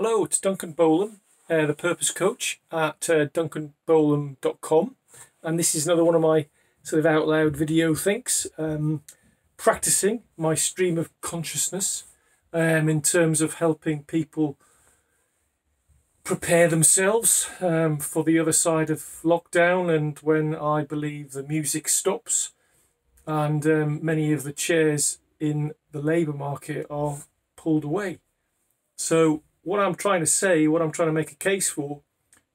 Hello, it's Duncan Bolam, uh, the Purpose Coach at uh, duncanbolam.com. And this is another one of my sort of out loud video thinks, um, practicing my stream of consciousness um, in terms of helping people prepare themselves um, for the other side of lockdown and when I believe the music stops and um, many of the chairs in the labour market are pulled away. So what I'm trying to say, what I'm trying to make a case for,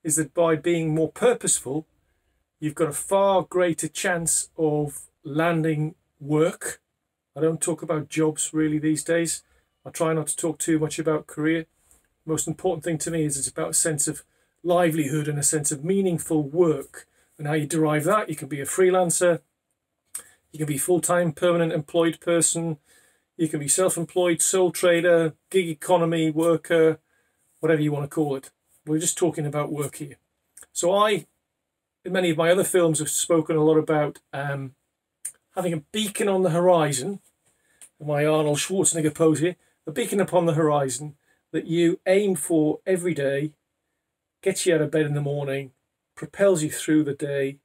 is that by being more purposeful, you've got a far greater chance of landing work. I don't talk about jobs really these days. I try not to talk too much about career. Most important thing to me is it's about a sense of livelihood and a sense of meaningful work and how you derive that. You can be a freelancer, you can be full-time permanent employed person, you can be self-employed, sole trader, gig economy worker, whatever you want to call it. We're just talking about work here. So I, in many of my other films, have spoken a lot about um, having a beacon on the horizon, my Arnold Schwarzenegger pose here, a beacon upon the horizon that you aim for every day, gets you out of bed in the morning, propels you through the day,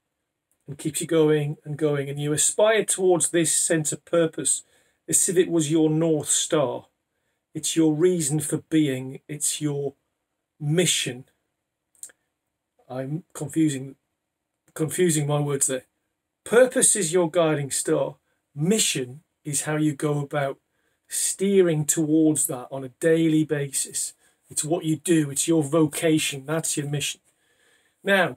and keeps you going and going. And you aspire towards this sense of purpose if it was your North Star. It's your reason for being. It's your mission. I'm confusing confusing my words there. Purpose is your guiding star. Mission is how you go about steering towards that on a daily basis. It's what you do, it's your vocation, that's your mission. Now,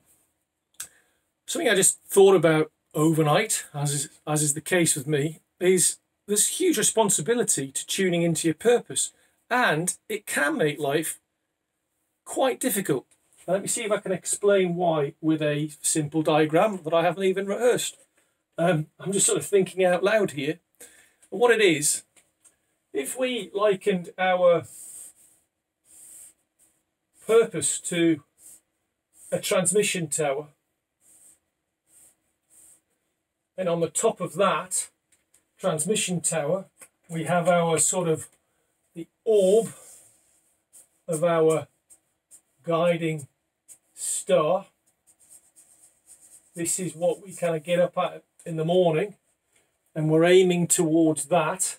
something I just thought about overnight, as is, as is the case with me, is there's huge responsibility to tuning into your purpose and it can make life quite difficult. Now, let me see if I can explain why with a simple diagram that I haven't even rehearsed. Um, I'm just sort of thinking out loud here. What it is, if we likened our purpose to a transmission tower, and on the top of that transmission tower, we have our sort of the orb of our guiding star. This is what we kind of get up at in the morning and we're aiming towards that.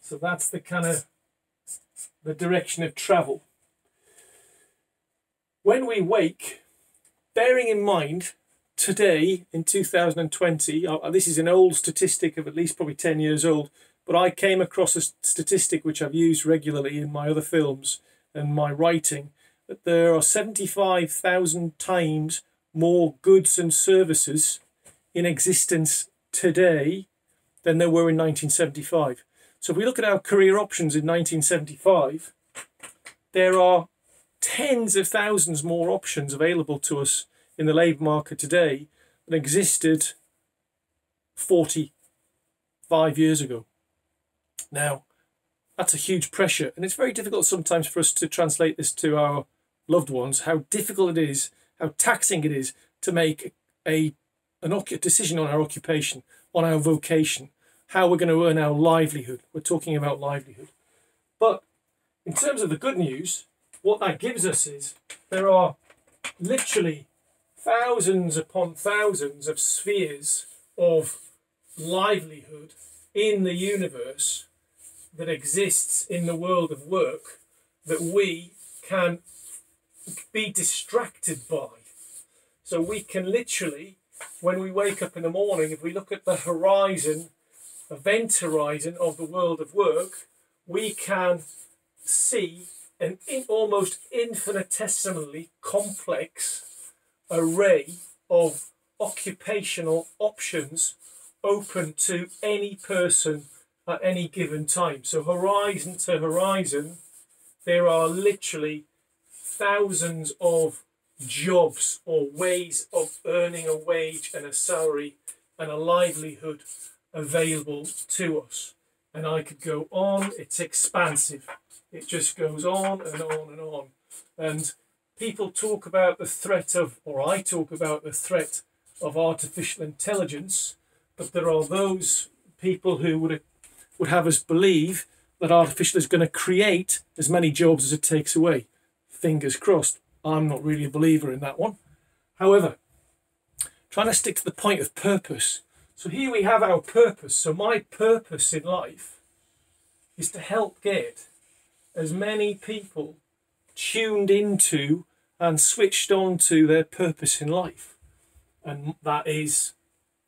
So that's the kind of the direction of travel. When we wake, bearing in mind today in 2020, uh, this is an old statistic of at least probably 10 years old, but I came across a statistic which I've used regularly in my other films and my writing that there are 75,000 times more goods and services in existence today than there were in 1975. So if we look at our career options in 1975, there are tens of thousands more options available to us in the labour market today than existed 45 years ago. Now, that's a huge pressure, and it's very difficult sometimes for us to translate this to our loved ones, how difficult it is, how taxing it is to make a an decision on our occupation, on our vocation, how we're going to earn our livelihood. We're talking about livelihood. But in terms of the good news, what that gives us is there are literally thousands upon thousands of spheres of livelihood in the universe that exists in the world of work that we can be distracted by. So we can literally, when we wake up in the morning, if we look at the horizon, event horizon of the world of work, we can see an in, almost infinitesimally complex array of occupational options open to any person at any given time. So horizon to horizon, there are literally thousands of jobs or ways of earning a wage and a salary and a livelihood available to us. And I could go on, it's expansive. It just goes on and on and on. And people talk about the threat of, or I talk about the threat of artificial intelligence, but there are those people who would would have us believe that artificial is going to create as many jobs as it takes away. fingers crossed. I'm not really a believer in that one. However, trying to stick to the point of purpose. So here we have our purpose. So my purpose in life is to help get as many people tuned into and switched on to their purpose in life. And that is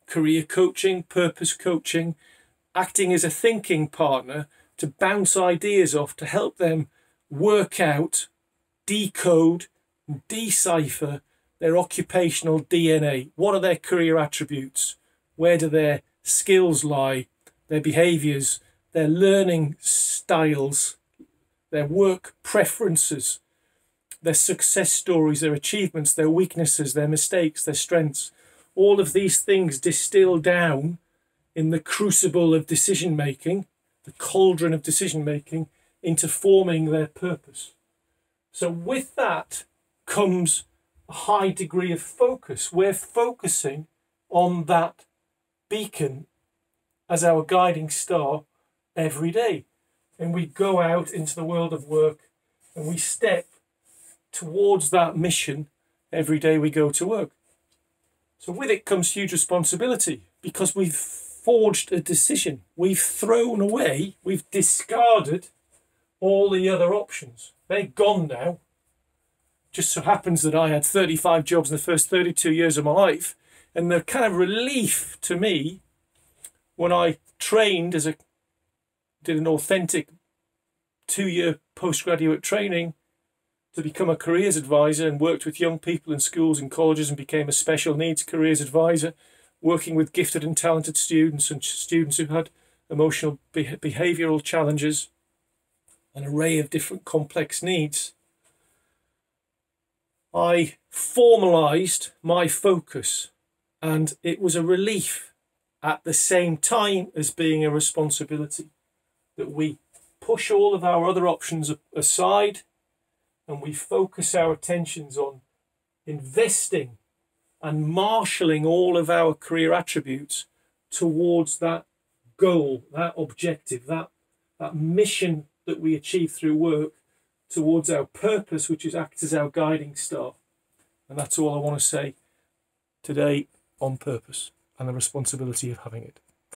career coaching, purpose coaching, acting as a thinking partner to bounce ideas off to help them work out, decode, decipher their occupational DNA. What are their career attributes? Where do their skills lie? Their behaviours, their learning styles, their work preferences, their success stories, their achievements, their weaknesses, their mistakes, their strengths. All of these things distill down in the crucible of decision making, the cauldron of decision making, into forming their purpose. So, with that comes a high degree of focus. We're focusing on that beacon as our guiding star every day. And we go out into the world of work and we step towards that mission every day we go to work. So, with it comes huge responsibility because we've forged a decision. We've thrown away, we've discarded all the other options. They're gone now. Just so happens that I had 35 jobs in the first 32 years of my life. And the kind of relief to me when I trained as a, did an authentic two year postgraduate training to become a careers advisor and worked with young people in schools and colleges and became a special needs careers advisor, working with gifted and talented students and students who had emotional behavioral challenges, an array of different complex needs. I formalized my focus and it was a relief at the same time as being a responsibility that we push all of our other options aside and we focus our attentions on investing and marshalling all of our career attributes towards that goal, that objective, that, that mission that we achieve through work towards our purpose, which is act as our guiding star. And that's all I want to say today on purpose and the responsibility of having it.